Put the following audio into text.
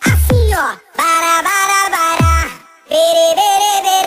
assim ó. Bara, bara, bara. Bere, bere, bere.